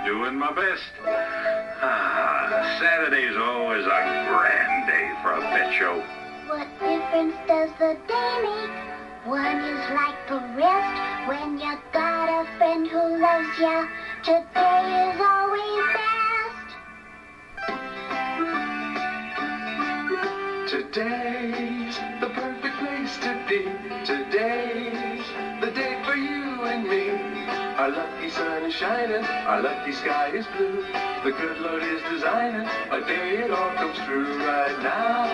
I'm doing my best. Ah, Saturday's always a grand day for a pet show. What difference does the day make? One is like the rest when you got a friend who loves you. Today is always best. Today's the perfect place to be. Today's the day for you and me. Our lucky sun is shining, our lucky sky is blue. The good Lord is designing a day it all comes true right now.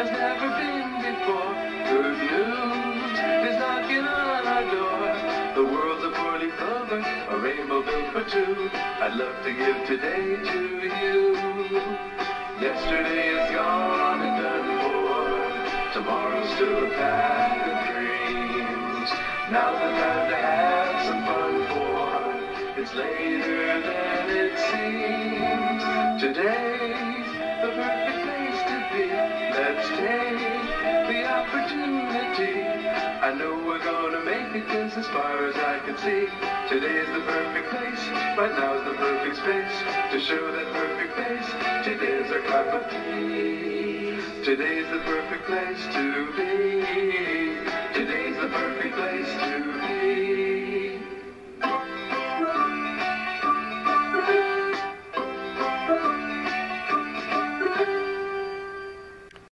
Has never been before. Good news is knocking on our door. The world's a four-leaf clover, a rainbow built for two. I'd love to give today to you. Yesterday is gone and done for. Tomorrow's still a dreams. Now's the time to have some fun for. It's later than it seems. Today's the perfect place to be. Let's take the opportunity. I know we're gonna make it 'cause as far as I can see, today's the perfect place. Right now's the perfect space to show that perfect face. Today's our cup of tea. Today's the perfect place to be.